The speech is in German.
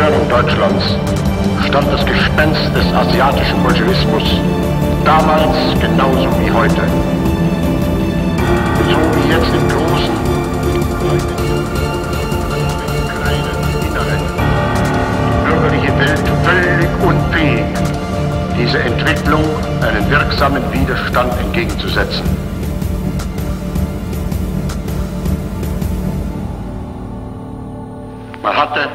Deutschlands stand das Gespenst des asiatischen Bolschewismus damals genauso wie heute. So wie jetzt im Großen, kleinen Inneren. Die bürgerliche Welt völlig unfähig, diese Entwicklung einen wirksamen Widerstand entgegenzusetzen. Man hatte